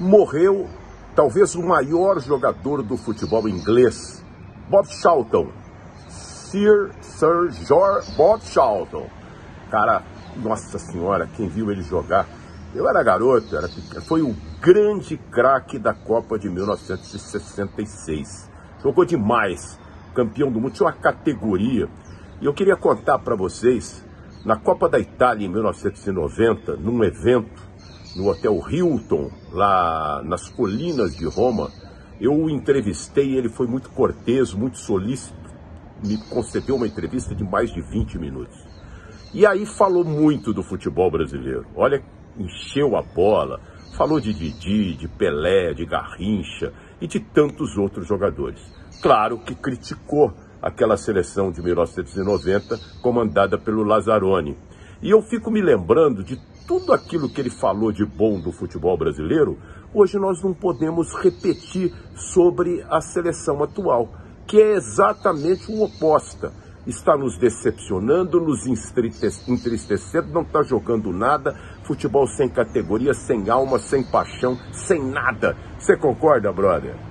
morreu talvez o maior jogador do futebol inglês, Bob Charlton. Sir, Sir George Bob Charlton. Cara, nossa senhora, quem viu ele jogar? Eu era garoto, era. Foi o grande craque da Copa de 1966. Jogou demais, campeão do mundo, tinha uma categoria. E eu queria contar para vocês, na Copa da Itália em 1990, num evento no Hotel Hilton, lá nas colinas de Roma, eu o entrevistei, ele foi muito cortês, muito solícito, me concedeu uma entrevista de mais de 20 minutos. E aí falou muito do futebol brasileiro. Olha, encheu a bola, falou de Didi, de Pelé, de Garrincha e de tantos outros jogadores. Claro que criticou aquela seleção de 1990 comandada pelo Lazzaroni. E eu fico me lembrando de tudo aquilo que ele falou de bom do futebol brasileiro, hoje nós não podemos repetir sobre a seleção atual, que é exatamente o oposta. Está nos decepcionando, nos entristecendo, não está jogando nada, futebol sem categoria, sem alma, sem paixão, sem nada. Você concorda, brother?